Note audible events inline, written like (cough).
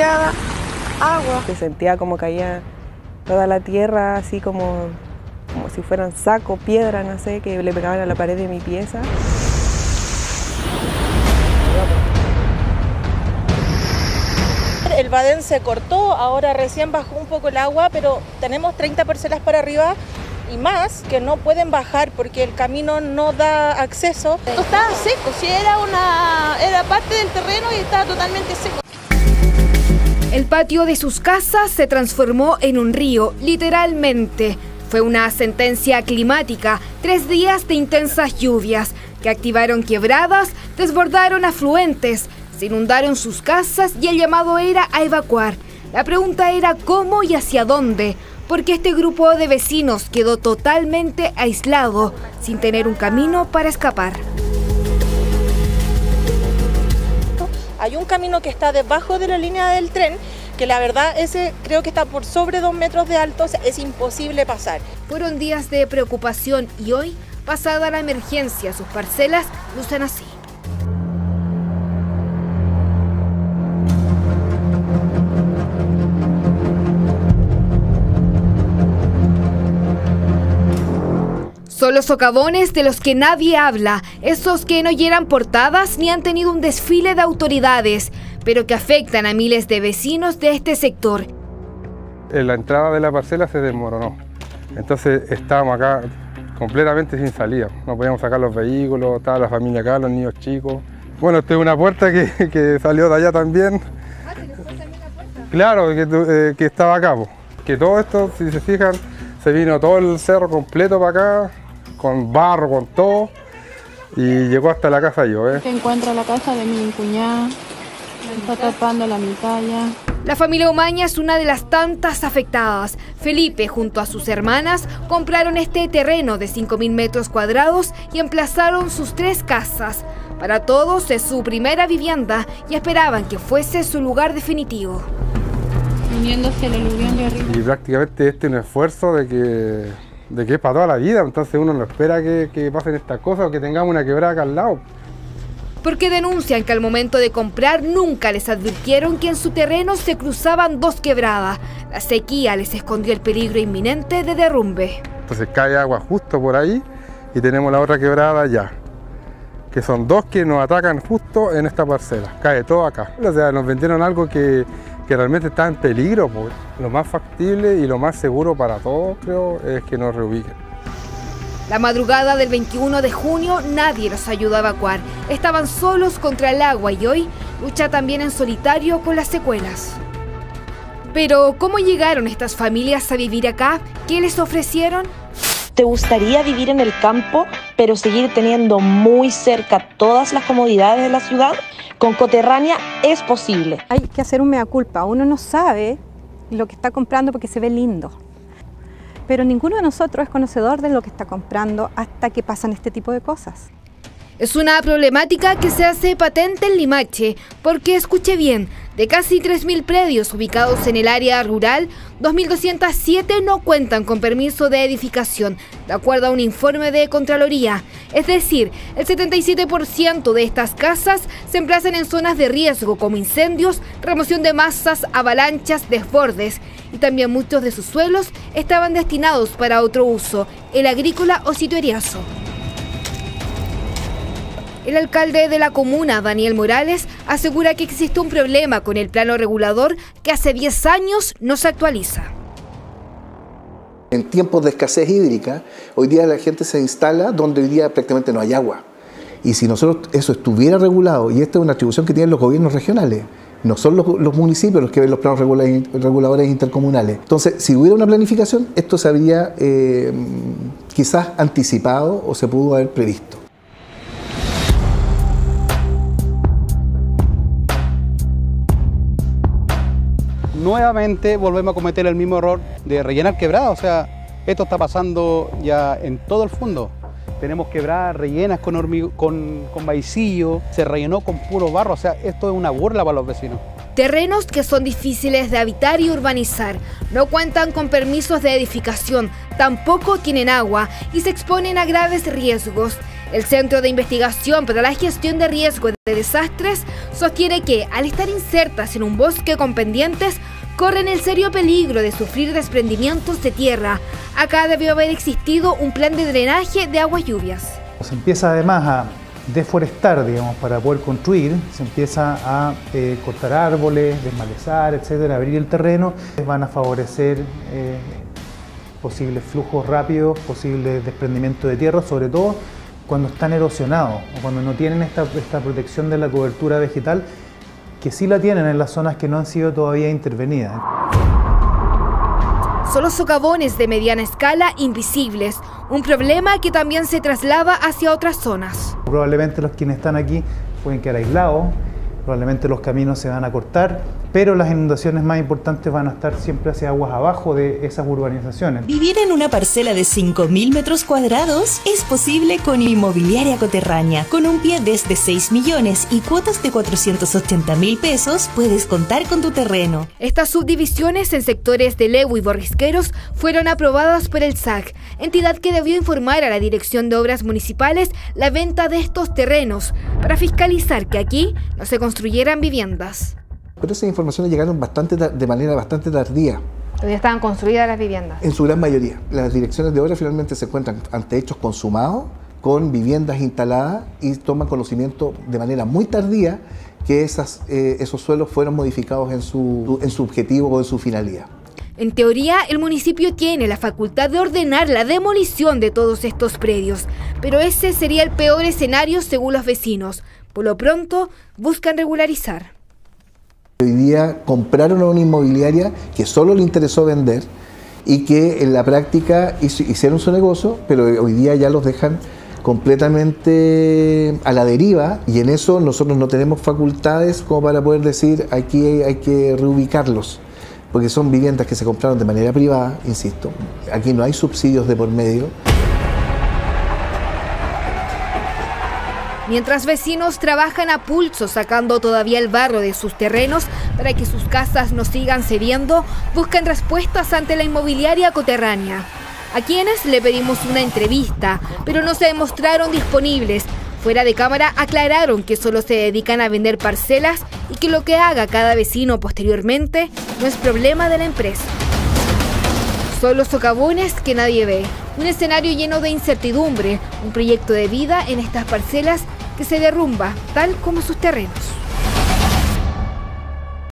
demasiada agua. Se sentía como caía toda la tierra, así como, como si fueran saco, piedra, no sé, que le pegaban a la pared de mi pieza. El badén se cortó, ahora recién bajó un poco el agua, pero tenemos 30 parcelas para arriba y más que no pueden bajar porque el camino no da acceso. Esto estaba seco, si era una era parte del terreno y estaba totalmente seco. El patio de sus casas se transformó en un río, literalmente. Fue una sentencia climática, tres días de intensas lluvias que activaron quebradas, desbordaron afluentes, se inundaron sus casas y el llamado era a evacuar. La pregunta era cómo y hacia dónde, porque este grupo de vecinos quedó totalmente aislado, sin tener un camino para escapar. Hay un camino que está debajo de la línea del tren, que la verdad ese creo que está por sobre dos metros de alto, es imposible pasar. Fueron días de preocupación y hoy, pasada la emergencia, sus parcelas lucen así. Son los socavones de los que nadie habla, esos que no llenan portadas ni han tenido un desfile de autoridades, pero que afectan a miles de vecinos de este sector. La entrada de la parcela se desmoronó, entonces estábamos acá completamente sin salida, no podíamos sacar los vehículos, estaba la familia acá, los niños chicos. Bueno, esta es una puerta que, (laughs) que salió de allá también. Claro, que, eh, que estaba acá. po. Que todo esto, si se fijan, se vino todo el cerro completo para acá, con barro, con todo, y llegó hasta la casa yo. ¿eh? Se encuentra la casa de mi cuñada, está tapando la mitad ya. La familia Omaña es una de las tantas afectadas. Felipe, junto a sus hermanas, compraron este terreno de 5.000 metros cuadrados y emplazaron sus tres casas. Para todos es su primera vivienda y esperaban que fuese su lugar definitivo. Viniendo hacia el aluvión de arriba. Y prácticamente este es un esfuerzo de que, de que es para toda la vida, entonces uno no espera que, que pasen estas cosas o que tengamos una quebrada acá al lado. Porque denuncian que al momento de comprar nunca les advirtieron que en su terreno se cruzaban dos quebradas. La sequía les escondió el peligro inminente de derrumbe. Entonces cae agua justo por ahí y tenemos la otra quebrada allá. Que son dos que nos atacan justo en esta parcela. Cae todo acá. O sea, nos vendieron algo que, que realmente está en peligro. pues. Lo más factible y lo más seguro para todos, creo, es que nos reubiquen. La madrugada del 21 de junio nadie los ayudó a evacuar. Estaban solos contra el agua y hoy lucha también en solitario con las secuelas. Pero, ¿cómo llegaron estas familias a vivir acá? ¿Qué les ofrecieron? ¿Te gustaría vivir en el campo, pero seguir teniendo muy cerca todas las comodidades de la ciudad? Con Coterránea es posible. Hay que hacer un mea culpa. Uno no sabe lo que está comprando porque se ve lindo. Pero ninguno de nosotros es conocedor de lo que está comprando hasta que pasan este tipo de cosas. Es una problemática que se hace patente en Limache, porque escuche bien, de casi 3.000 predios ubicados en el área rural, 2.207 no cuentan con permiso de edificación, de acuerdo a un informe de Contraloría. Es decir, el 77% de estas casas se emplazan en zonas de riesgo como incendios, remoción de masas, avalanchas, desbordes, y también muchos de sus suelos estaban destinados para otro uso, el agrícola o sitoeriazo. El alcalde de la comuna, Daniel Morales, asegura que existe un problema con el plano regulador que hace 10 años no se actualiza. En tiempos de escasez hídrica, hoy día la gente se instala donde hoy día prácticamente no hay agua. Y si nosotros eso estuviera regulado, y esta es una atribución que tienen los gobiernos regionales, no son los, municipios los que ven los planos regula- reguladores intercomunales. Entonces, si hubiera una planificación, esto se habría eh, quizás anticipado o se pudo haber previsto. Nuevamente volvemos a cometer el mismo error de rellenar quebradas. O sea, esto está pasando ya en todo el fondo. Tenemos quebradas rellenas con, con, con maicillo, se rellenó con puro barro. O sea, esto es una burla para los vecinos. Terrenos que son difíciles de habitar y urbanizar, no cuentan con permisos de edificación, tampoco tienen agua y se exponen a graves riesgos. El Centro de Investigación para la Gestión de Riesgo de Desastres sostiene que, al estar insertas en un bosque con pendientes, corren el serio peligro de sufrir desprendimientos de tierra. Acá debió haber existido un plan de drenaje de aguas lluvias. Se empieza además a deforestar, digamos, para poder construir, se empieza a eh, cortar árboles, desmalezar, etcétera, abrir el terreno, van a favorecer eh, posibles flujos rápidos, posibles desprendimiento de tierra, sobre todo cuando están erosionados o cuando no tienen esta, esta protección de la cobertura vegetal, que sí la tienen en las zonas que no han sido todavía intervenidas. Son los socavones de mediana escala invisibles, un problema que también se traslada hacia otras zonas. Probablemente los quienes están aquí pueden quedar aislados, probablemente los caminos se van a cortar, pero las inundaciones más importantes van a estar siempre hacia aguas abajo de esas urbanizaciones. Vivir en una parcela de 5.000 metros cuadrados es posible con Inmobiliaria Coterránea. Con un pie desde 6 millones y cuotas de 480 mil pesos, puedes contar con tu terreno. Estas subdivisiones en sectores de Levo y Borrisqueros fueron aprobadas por el SAC, entidad que debió informar a la Dirección de Obras Municipales la venta de estos terrenos para fiscalizar que aquí no se construyeran viviendas. Pero esas informaciones llegaron bastante de manera bastante tardía. Todavía estaban construidas las viviendas. En su gran mayoría. Las direcciones de obra finalmente se encuentran ante hechos consumados, con viviendas instaladas y toman conocimiento de manera muy tardía que esas, eh, esos suelos fueron modificados en su, en su objetivo o en su finalidad. En teoría, el municipio tiene la facultad de ordenar la demolición de todos estos predios, pero ese sería el peor escenario según los vecinos. Por lo pronto, buscan regularizar. Hoy día compraron una inmobiliaria que solo le interesó vender y que en la práctica hicieron su negocio, pero hoy día ya los dejan completamente a la deriva y en eso nosotros no tenemos facultades como para poder decir aquí hay que reubicarlos, porque son viviendas que se compraron de manera privada, insisto, aquí no hay subsidios de por medio. Mientras vecinos trabajan a pulso sacando todavía el barro de sus terrenos para que sus casas no sigan cediendo, buscan respuestas ante la inmobiliaria coterránea. A quienes le pedimos una entrevista, pero no se demostraron disponibles. Fuera de cámara aclararon que solo se dedican a vender parcelas y que lo que haga cada vecino posteriormente no es problema de la empresa. Son los socavones que nadie ve, un escenario lleno de incertidumbre, un proyecto de vida en estas parcelas que se derrumba, tal como sus terrenos.